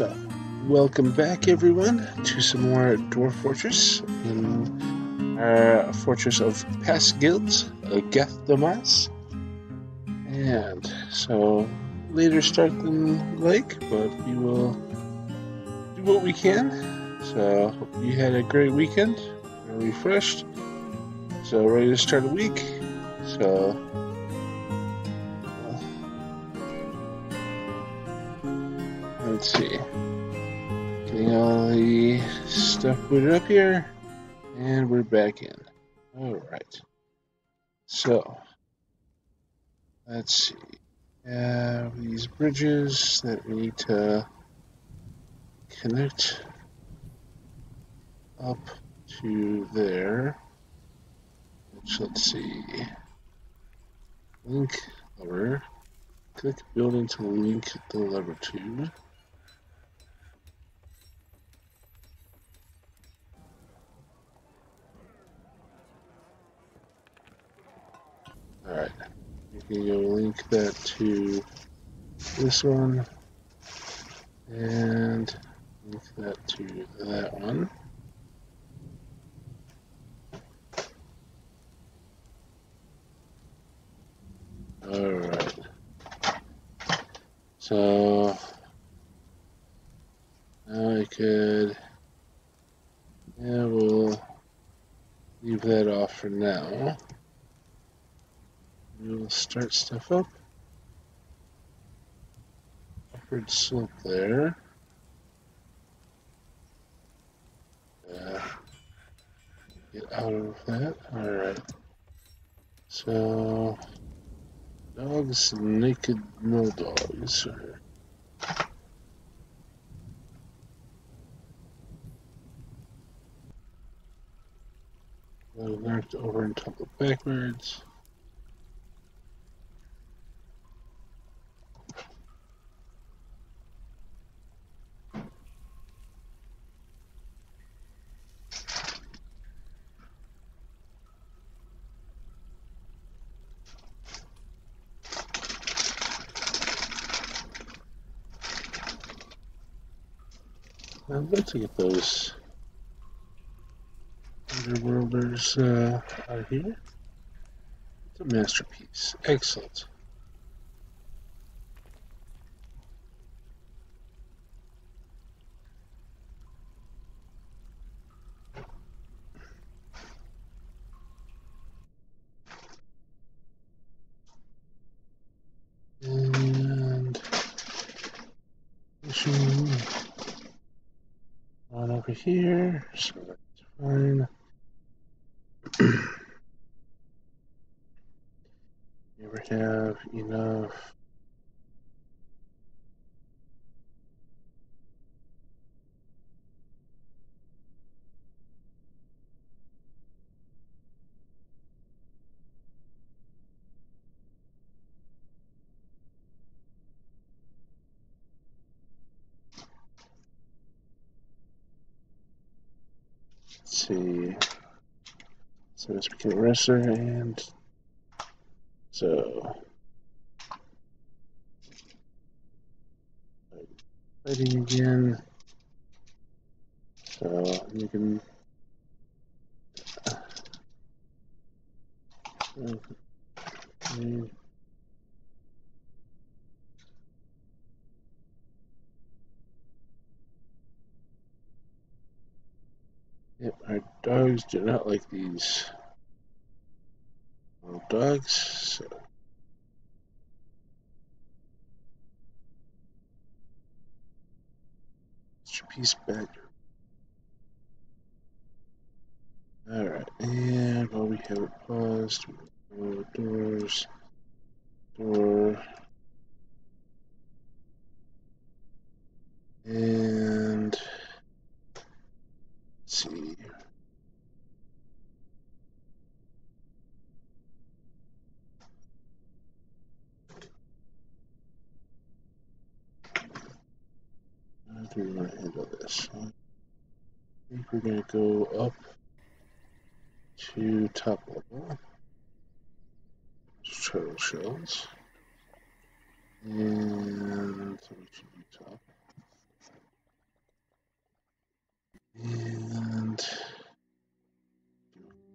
So, welcome back, everyone, to some more Dwarf Fortress in uh, our fortress of past guilds, Geth Damas. And so, later start than like, but we will do what we can. So, hope you had a great weekend, refreshed. So, ready to start a week. So, let's see. Getting all the stuff booted up here, and we're back in. Alright. So, let's see. Have these bridges that we need to connect up to there. Which, let's see. Link lever. Click building to link the lever to. Alright. You can go link that to this one. And link that to that one. Alright. So now I could yeah we'll leave that off for now. Start stuff up. Upward slope there. Yeah. Get out of that. Alright. So dogs naked no dogs. Knocked over and tumbled backwards. I'd like to get those out here. It's a masterpiece. Excellent. And machine on over here, so that's fine. Have enough. Let's see. So let's a wrestler and so fighting again. So you can okay. Yep, our dogs do not like these little dogs, so. Piece. Alright, and while we have it paused, go doors, door, this. I think we're going to go up to top level. Turtle shells. And so we should be top. And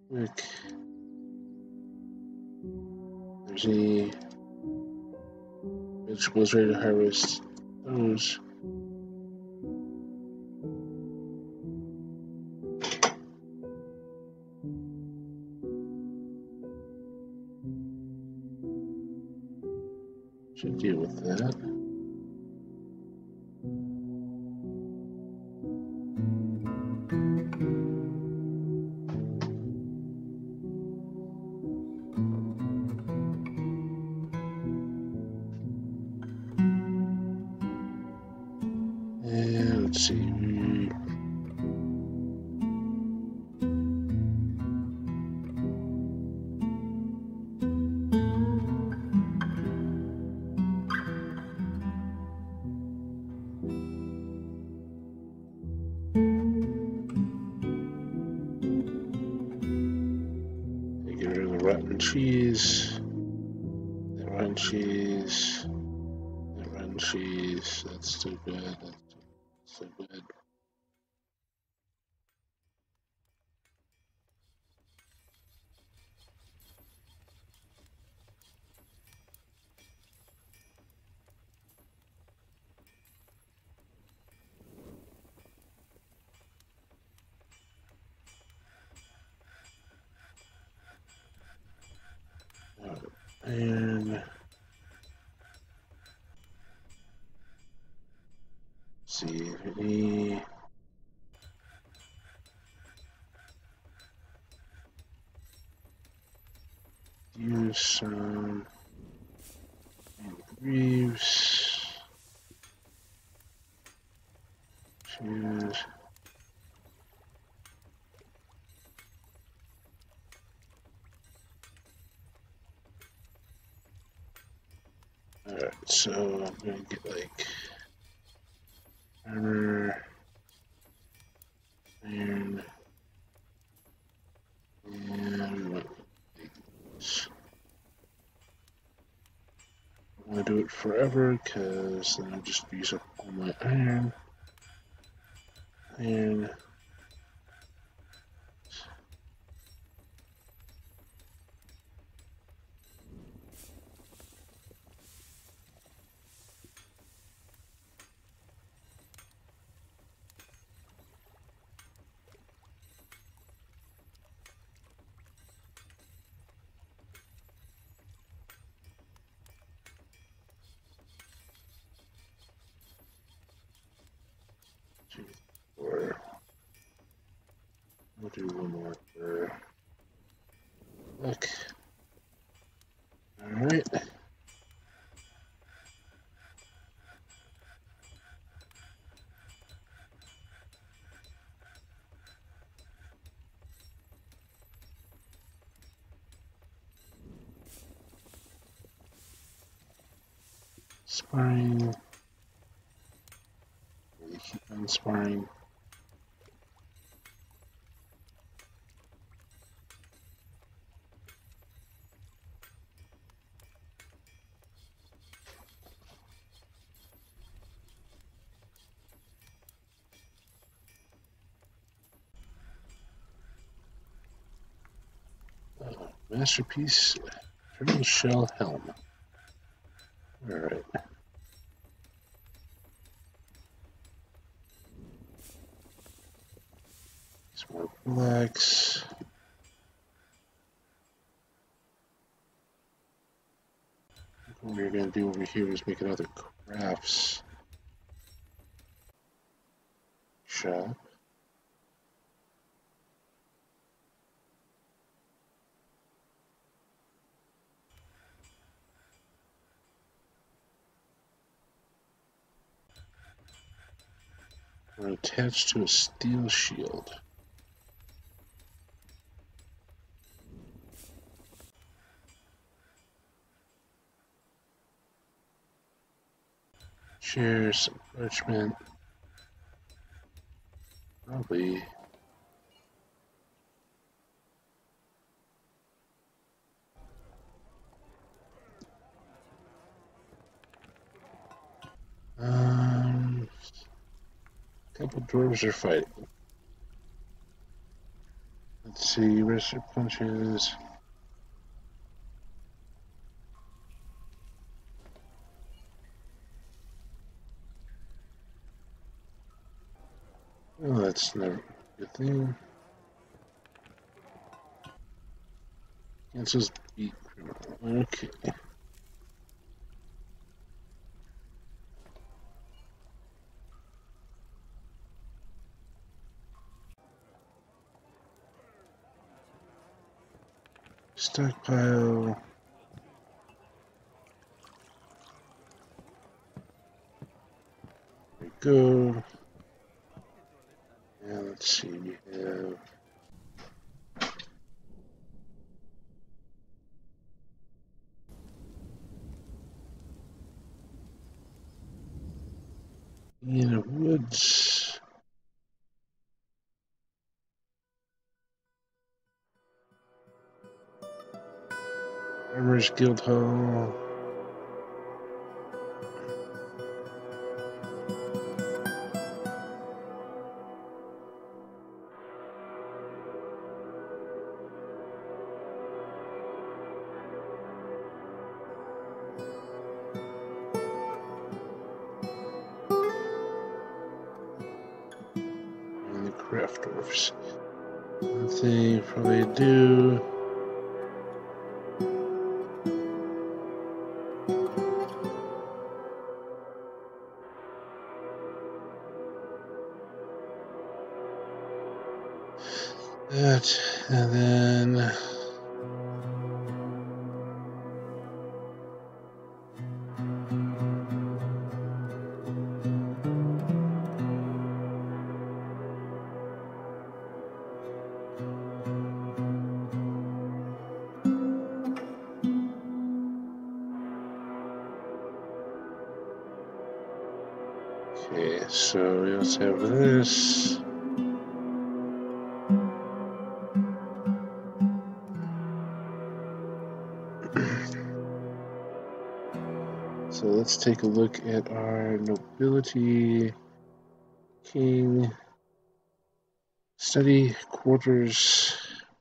quick. There's a vegetables ready to harvest those. With that. Cheese, the cheese, the cheese. That's too good. That's so good. And see any use some and Greaves choose Alright, so I'm gonna get like armor, iron, and what I want to do it forever because then I'll just use up all my iron. Iron. do one more for look. Alright. Sparring. On sparring. Uh, masterpiece Turtle Shell Helm. Alright. Some blacks. What we're going to do over here is make another crafts shop. We're attached to a steel shield. Chairs, parchment, probably Um, couple dwarves are fighting. Let's see, register punches. Oh, that's never thing. Cancels beat criminal. Okay. Stockpile. There we go. And let's see, we have in the woods. Farmers Guild Hall. Craft dwarfs. One probably do. Look at our nobility king study quarters,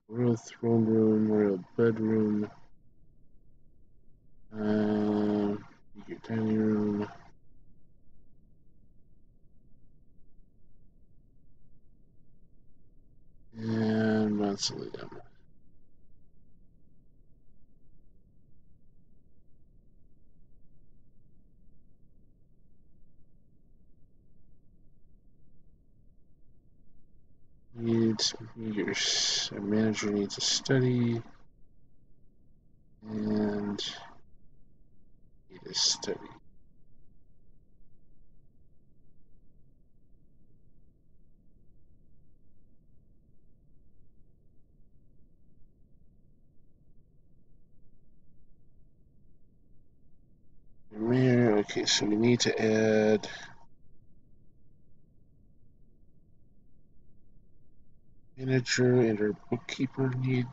royal throne room, royal bedroom, um, your dining room. And mausoleum. Needs your s- a manager needs a study and need a study. Okay, so we need to add manager and our bookkeeper need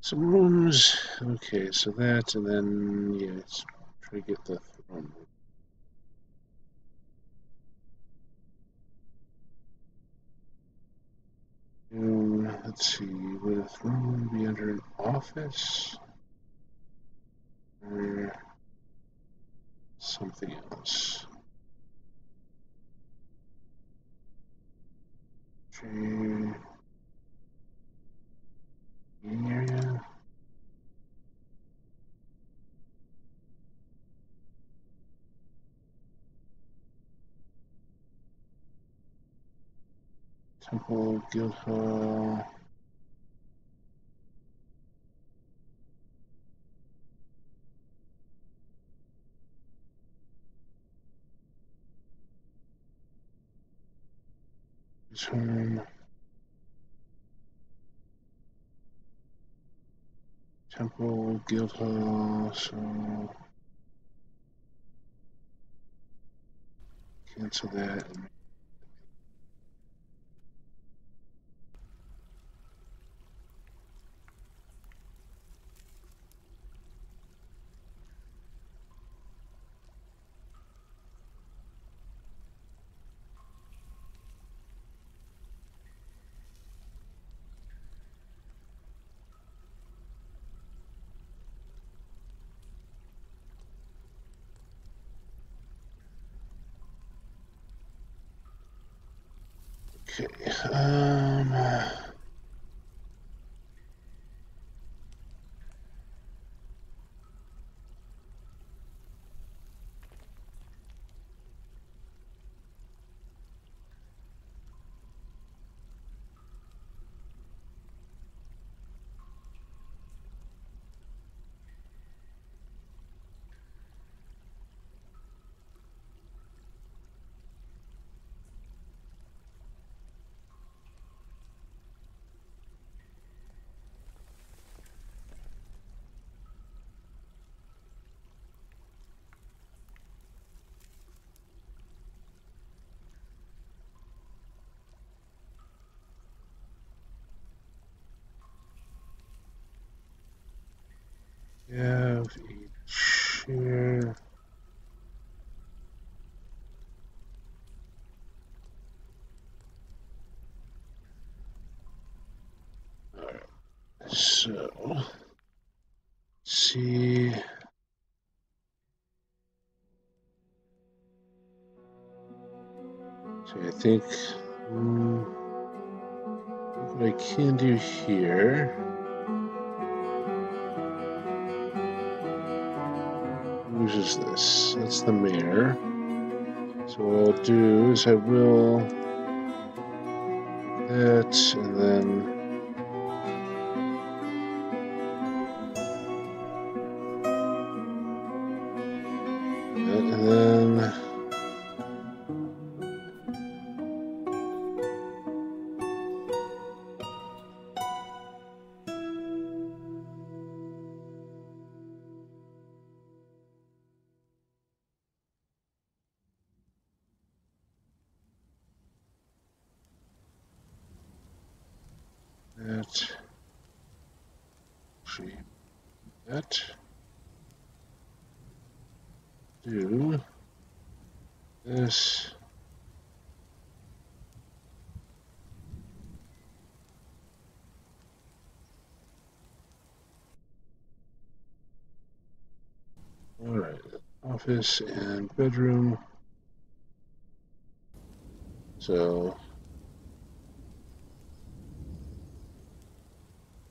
some rooms. Okay, so that and then yeah, let's try to get the throne. room. Um, let's see, would a throne be under an office? Or something else? Area? Temple, Guild His. Temple, Guild Hall, so cancel that. Okay. Um. have a chair. Alright, so see. So I think um, what I can do here. Whose is this? That's the mayor. So what I'll do is I will that and then that do this. All right office and bedroom. So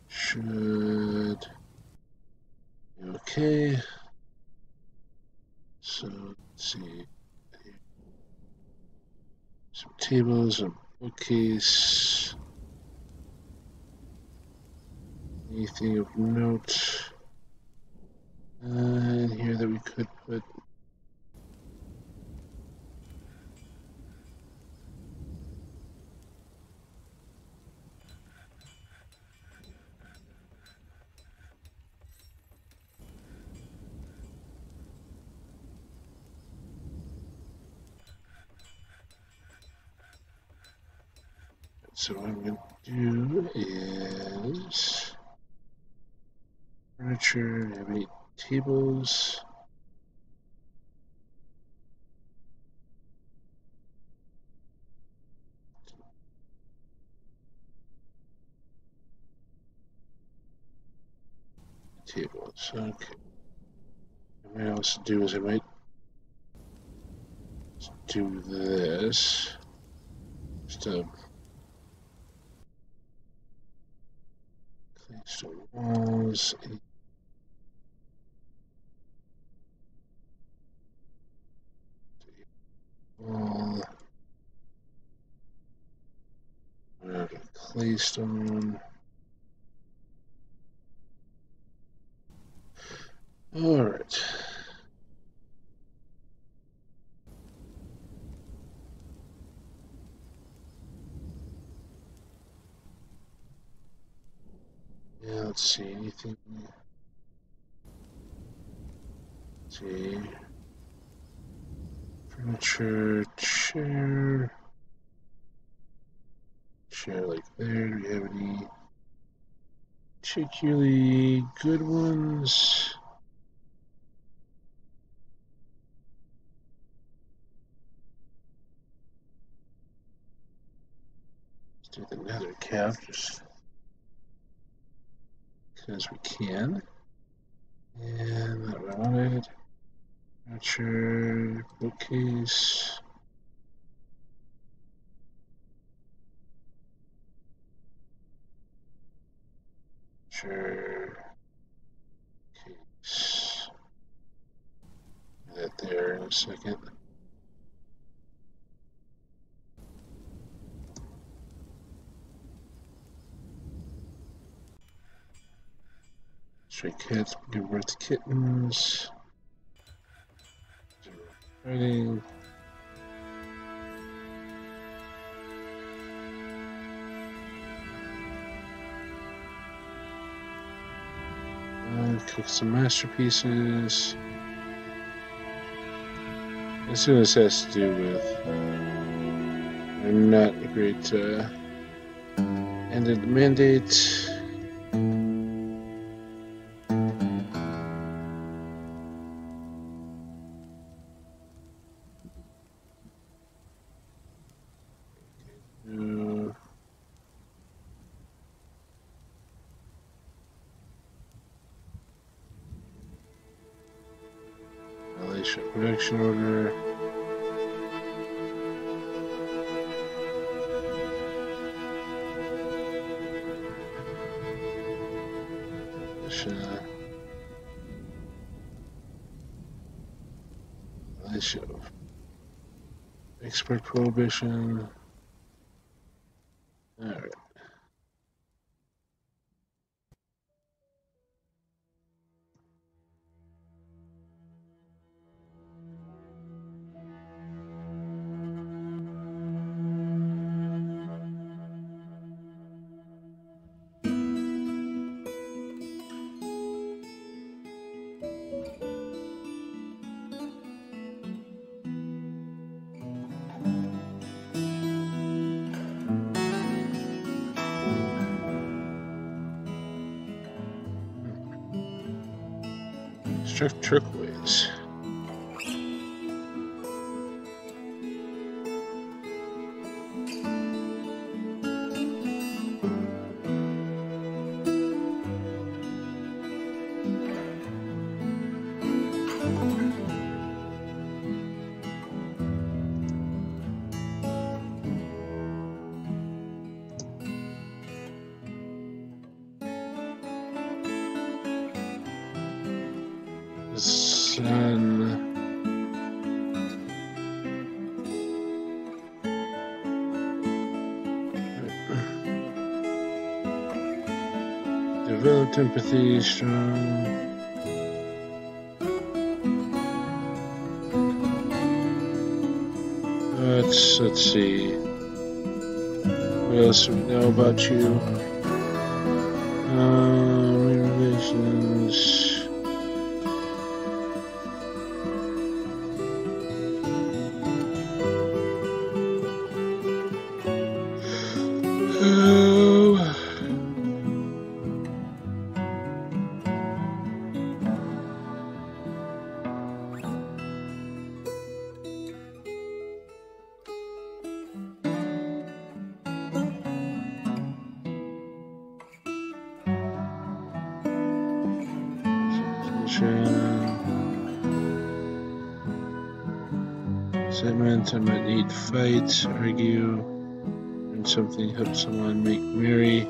should be okay. So let's see. Some tables, and bookcase. Anything of note uh, in here that we could put So what I'm going to do is furniture, have any tables? Tables, okay. What I also do is I might do this. Just to So walls. Wall. Claystone. All right. Yeah, let's see anything. Let's see. Furniture, chair. Chair like there. Do we have any particularly good ones? Let's do the nether cap just as we can. And that we I wanted. Furniture, bookcase. Sure. Case. That there in a second. Stray cats give birth to kittens. Fighting. cook some masterpieces. I assume this has to do with I'm not a great uh, ended mandate. Production order. Show. Expert prohibition. больших. Developed empathy, strong. Let's let's see. What else do we know about you? Um, relations. Fight, argue, and something helps someone make merry.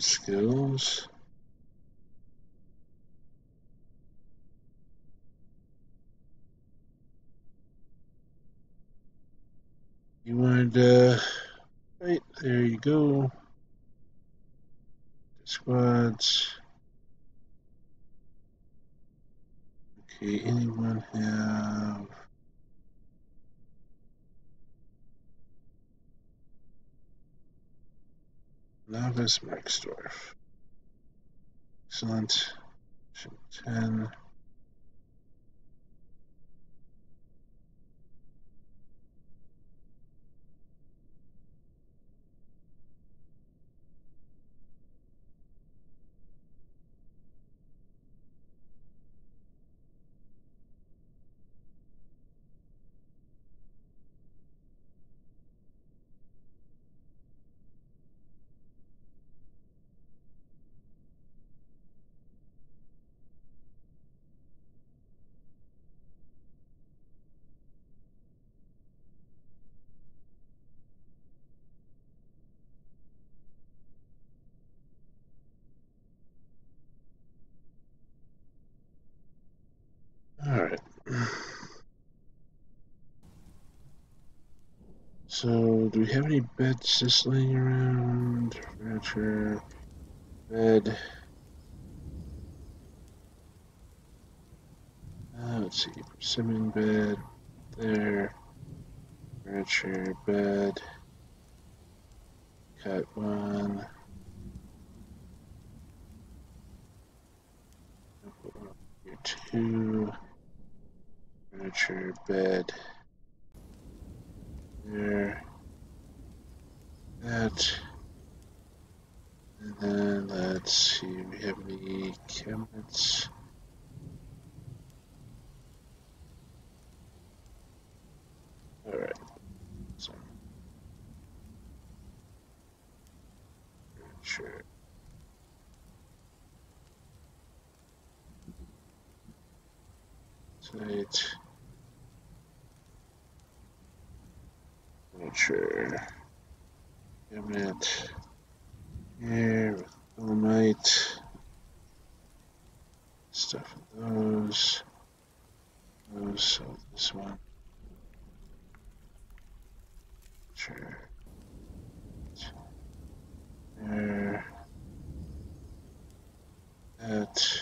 Skills? You want uh right there you go. Squads. Okay, anyone have Novice Marksdwarf. Excellent. 10. All right. So, do we have any beds just laying around? Furniture, bed. Uh, let's see, persimmon bed there. Furniture, bed. Cut one. Two furniture, bed. There. That. And then let's see, we have any cabinets. Alright. So. Furniture. Site. Furniture. Cabinet. Here with. Stuff of those. Those, so this one. Sure. There. That.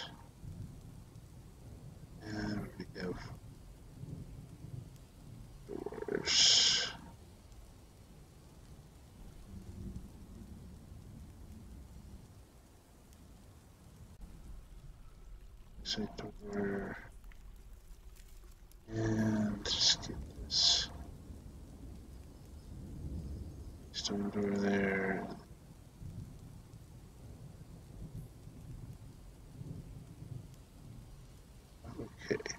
And we have doors. Say door. And get this stone door there. Okay.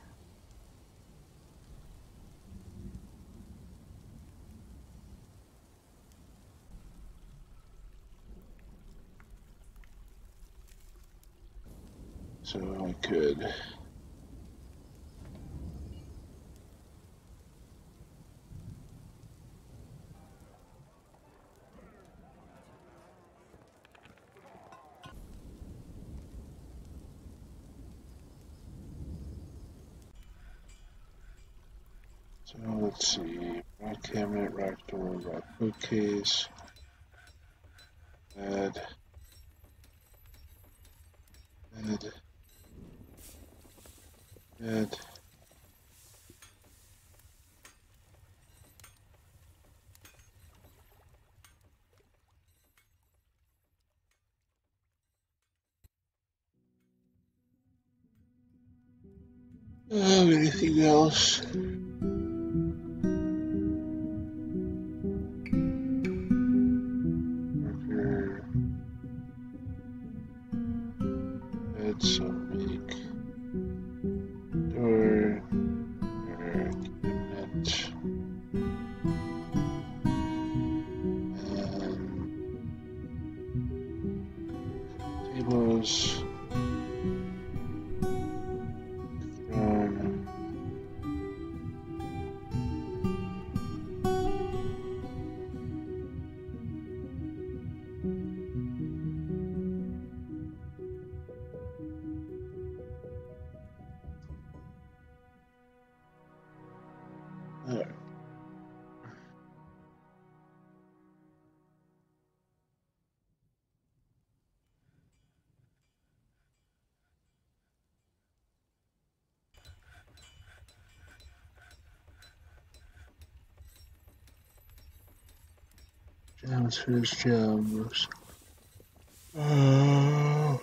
So I could. So let's see. Rock cabinet, rock door, rock bookcase. Anything Let's finish jobs. Uh,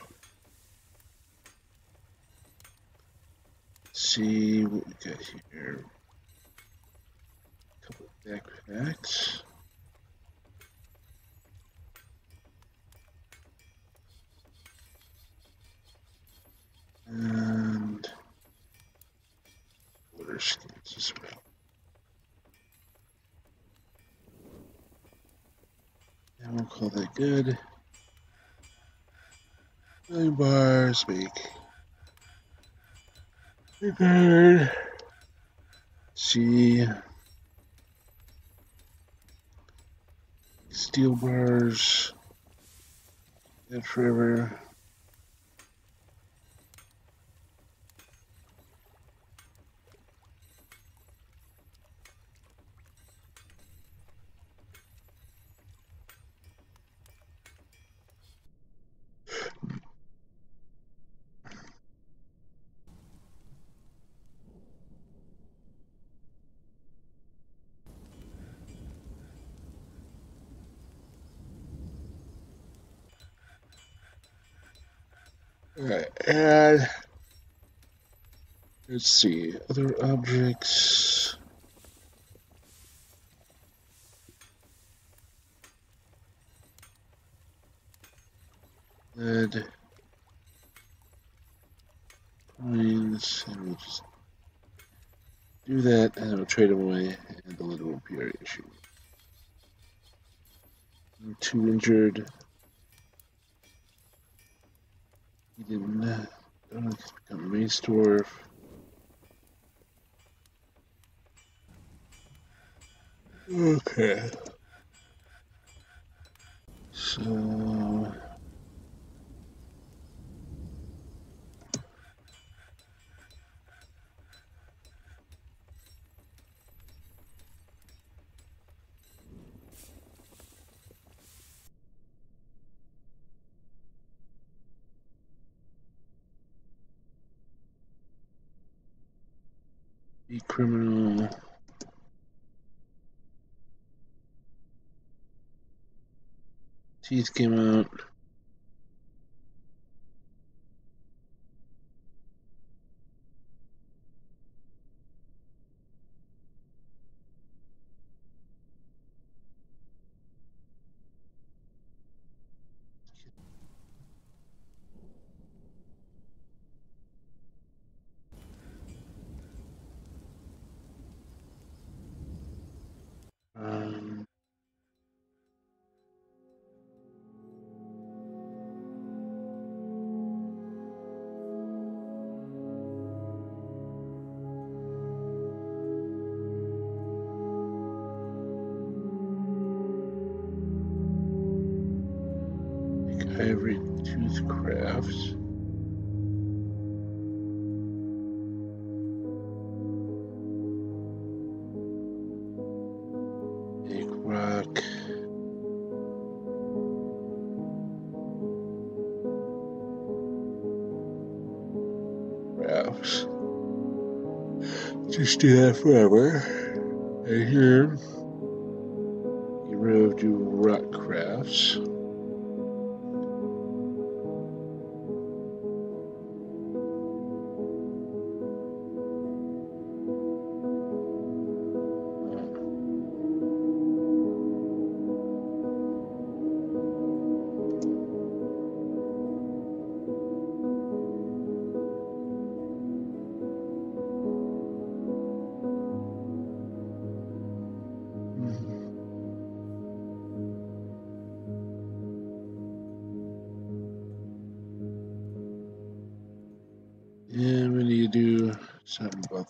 see what we got here. A couple backpacks. And water skins as well. And we'll call that good. Nine bars make good. See steel bars. That forever. Alright, and let's see, other objects. Lead coins, and we'll just do that, and we'll trade them away, and the lead won't be our issue. I'm too injured. He did not. Uh, become Maestorf. Okay. So. Be criminal. Teeth came out. Just do that forever. Right here. Rid of do rock crafts.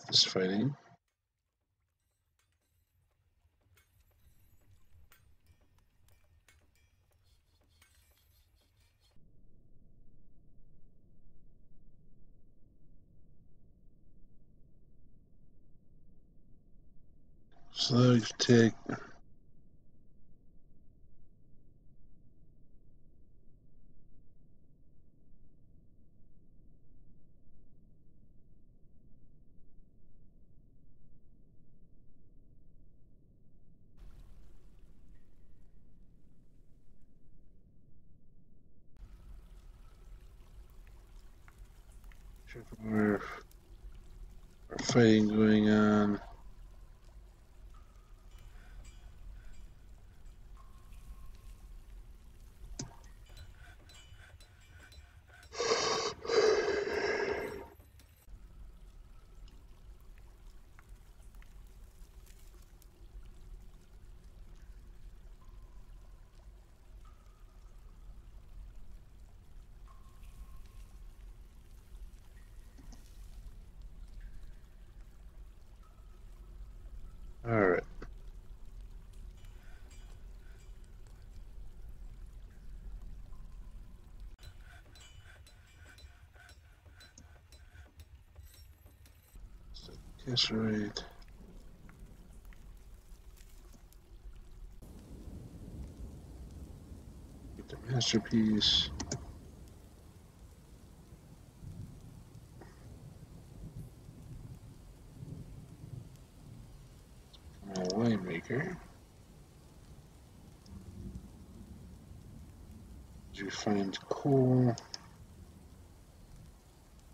This fighting. More fighting going on. All right. Tesserate. Get the masterpiece. My winemaker. You find coal.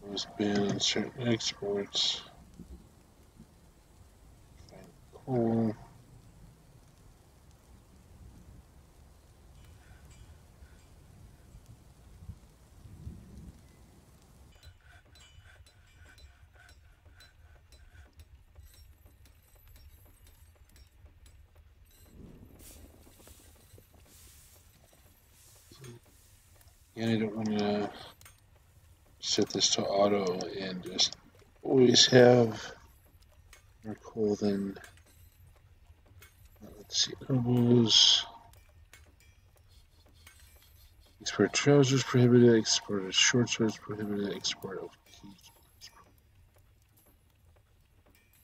Was banned certain exports. Find. And I don't want to set this to auto and just always have more coal than. Let's see, elbows. Export trousers prohibited, export short swords prohibited, export of keys.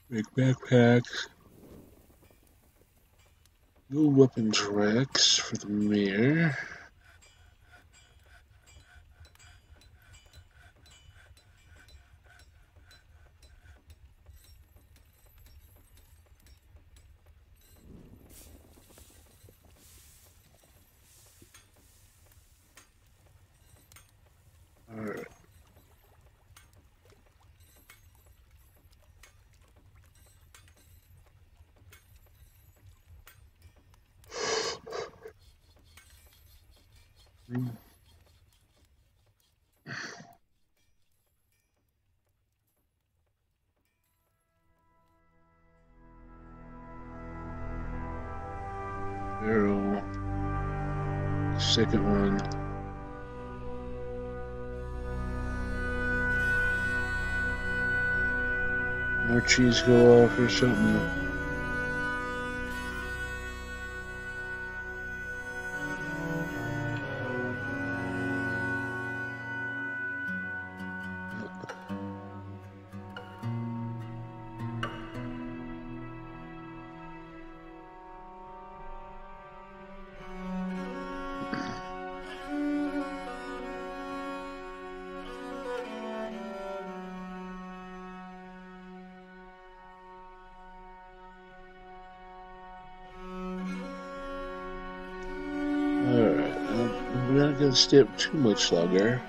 Make backpacks. No weapons racks for the mayor. Barrel. Second one. More cheese go off or something. Gonna stay up too much longer.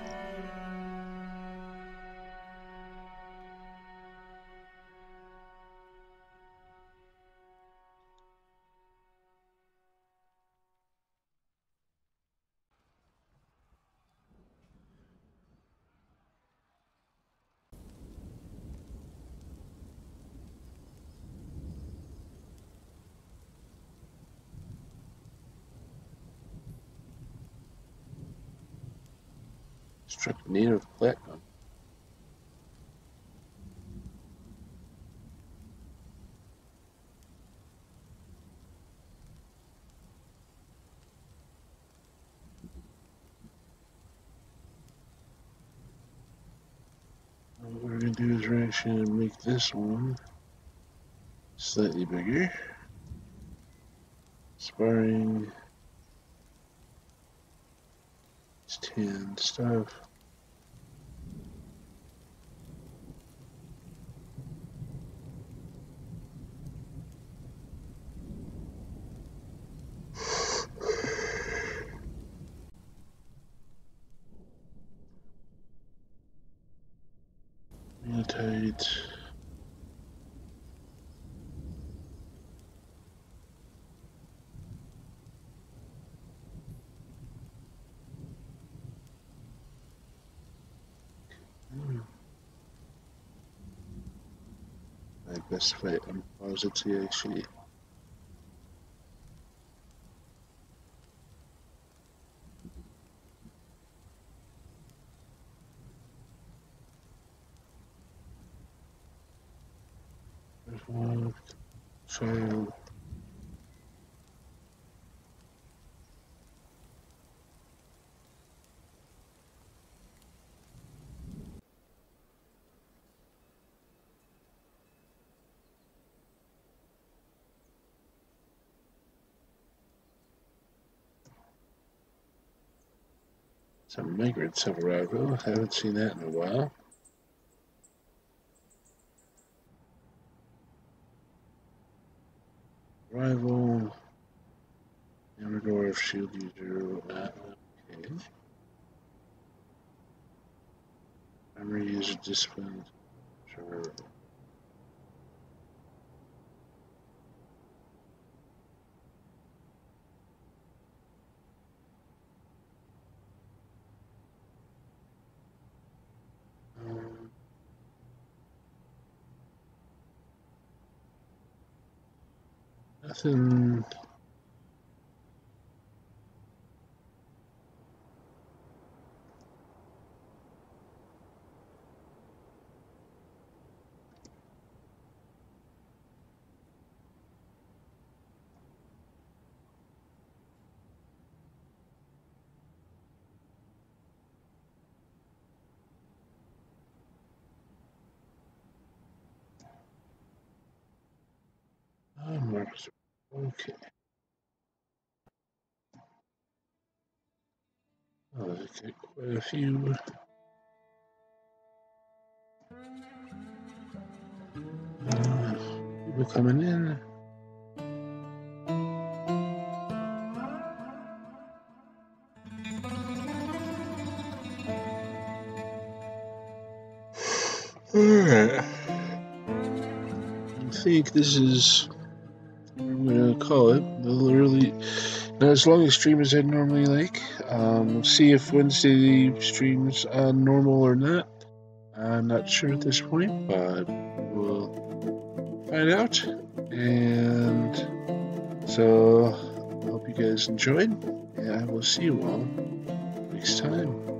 Struck native platinum. What we're gonna do is we're actually gonna make this one slightly bigger. Sparring. It's 10 stuff. Right. Unpause it to actually One Some migrants have arrived. Haven't seen that in a while. Rival. Amador shield user. Okay. Memory user discipline. Sure. hacen Ah, Okay. Oh, okay, quite a few. Uh, people coming in. Alright. I think this is call it. Early not as long as stream as I'd normally like. Um, see if Wednesday streams on normal or not. I'm not sure at this point, but we'll find out. And so, I hope you guys enjoyed, and I will see you all next time.